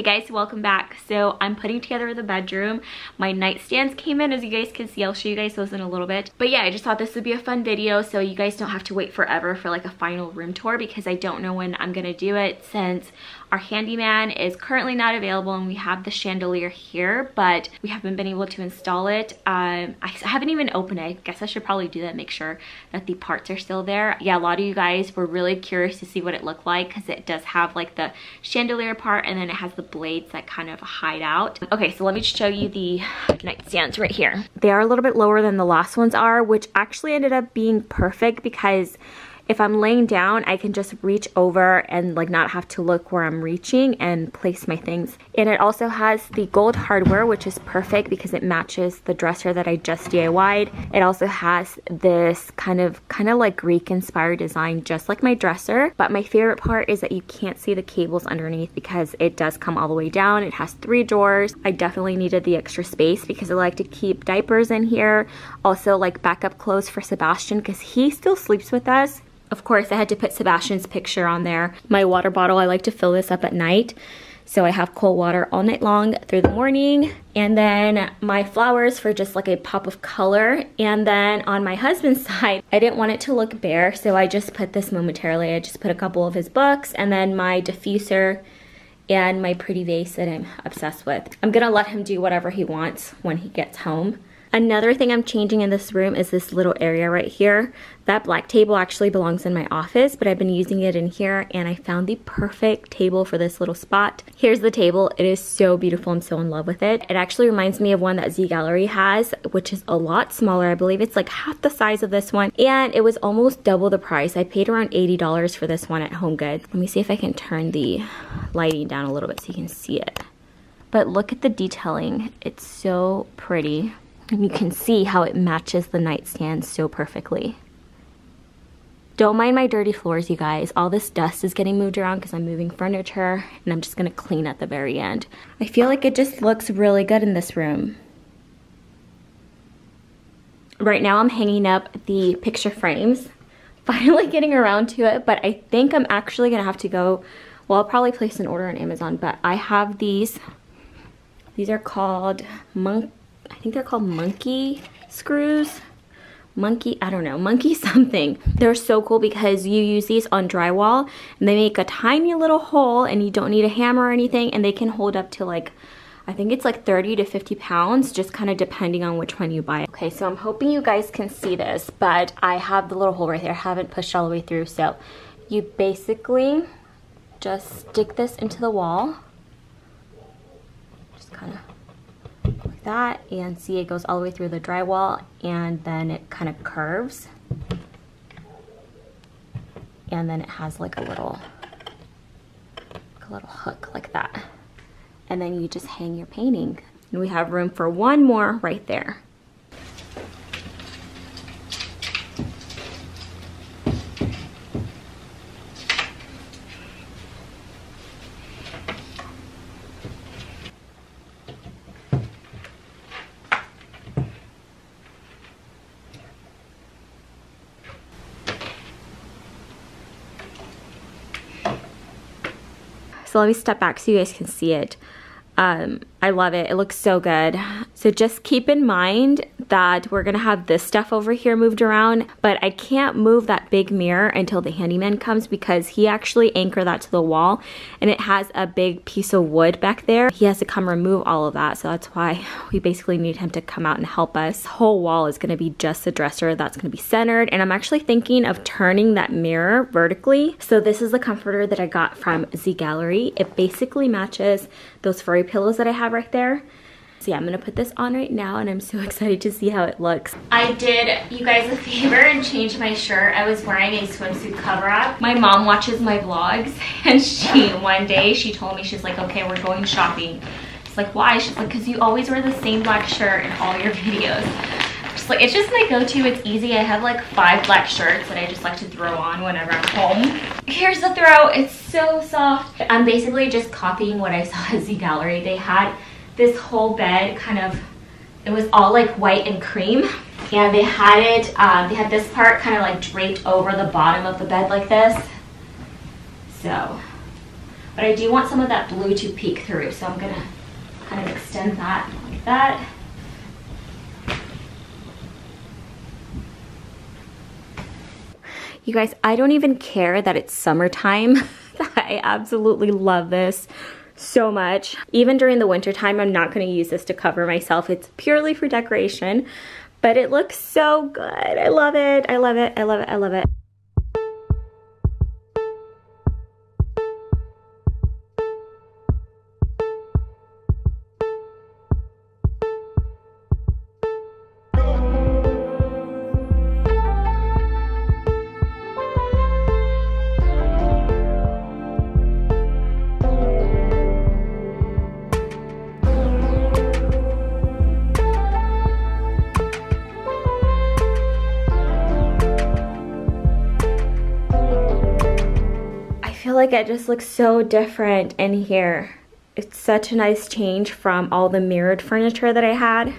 Hey guys, welcome back. So I'm putting together the bedroom. My nightstands came in as you guys can see. I'll show you guys those in a little bit. But yeah, I just thought this would be a fun video so you guys don't have to wait forever for like a final room tour because I don't know when I'm gonna do it since our handyman is currently not available and we have the chandelier here, but we haven't been able to install it. Um, I haven't even opened it. I guess I should probably do that, make sure that the parts are still there. Yeah, a lot of you guys were really curious to see what it looked like because it does have like the chandelier part and then it has the blades that kind of hide out. Okay, so let me show you the nightstands right here. They are a little bit lower than the last ones are, which actually ended up being perfect because if I'm laying down, I can just reach over and like not have to look where I'm reaching and place my things. And it also has the gold hardware, which is perfect because it matches the dresser that I just DIY'd. It also has this kind of kind of like Greek inspired design, just like my dresser. But my favorite part is that you can't see the cables underneath because it does come all the way down. It has three drawers. I definitely needed the extra space because I like to keep diapers in here. Also like backup clothes for Sebastian because he still sleeps with us. Of course, I had to put Sebastian's picture on there. My water bottle, I like to fill this up at night. So I have cold water all night long through the morning. And then my flowers for just like a pop of color. And then on my husband's side, I didn't want it to look bare. So I just put this momentarily. I just put a couple of his books and then my diffuser and my pretty vase that I'm obsessed with. I'm gonna let him do whatever he wants when he gets home. Another thing I'm changing in this room is this little area right here. That black table actually belongs in my office, but I've been using it in here and I found the perfect table for this little spot. Here's the table. It is so beautiful. I'm so in love with it. It actually reminds me of one that Z Gallerie has, which is a lot smaller. I believe it's like half the size of this one and it was almost double the price. I paid around $80 for this one at Home Goods. Let me see if I can turn the lighting down a little bit so you can see it. But look at the detailing. It's so pretty. And you can see how it matches the nightstand so perfectly. Don't mind my dirty floors, you guys. All this dust is getting moved around because I'm moving furniture and I'm just gonna clean at the very end. I feel like it just looks really good in this room. Right now I'm hanging up the picture frames. Finally getting around to it, but I think I'm actually gonna have to go, well, I'll probably place an order on Amazon, but I have these. These are called Monk I think they're called monkey screws. Monkey, I don't know, monkey something. They're so cool because you use these on drywall and they make a tiny little hole and you don't need a hammer or anything and they can hold up to like I think it's like 30 to 50 pounds, just kind of depending on which one you buy. Okay, so I'm hoping you guys can see this, but I have the little hole right here. I haven't pushed all the way through. So you basically just stick this into the wall. Just kind of that and see it goes all the way through the drywall and then it kind of curves. And then it has like a little like a little hook like that. And then you just hang your painting. And we have room for one more right there So let me step back so you guys can see it. Um, I love it. It looks so good. So just keep in mind that we're gonna have this stuff over here moved around, but I can't move that big mirror until the handyman comes because he actually anchored that to the wall and it has a big piece of wood back there. He has to come remove all of that. So that's why we basically need him to come out and help us. whole wall is gonna be just the dresser that's gonna be centered. And I'm actually thinking of turning that mirror vertically. So this is the comforter that I got from Z Gallerie. It basically matches those furry pillows that I have right there. So yeah, I'm gonna put this on right now and I'm so excited to see how it looks. I did you guys a favor and changed my shirt. I was wearing a swimsuit cover up. My mom watches my vlogs and she, one day she told me, she's like, okay, we're going shopping. It's like, why? She's like, because you always wear the same black shirt in all your videos. Just like, it's just my go-to, it's easy. I have like five black shirts that I just like to throw on whenever I'm home. Here's the throw, it's so soft. I'm basically just copying what I saw at Z Gallerie. They had this whole bed kind of, it was all like white and cream. And they had it, um, they had this part kind of like draped over the bottom of the bed like this. So, But I do want some of that blue to peek through. So I'm gonna kind of extend that like that. You guys, I don't even care that it's summertime. I absolutely love this so much. Even during the winter time, I'm not gonna use this to cover myself. It's purely for decoration, but it looks so good. I love it, I love it, I love it, I love it. Like it just looks so different in here. It's such a nice change from all the mirrored furniture that I had.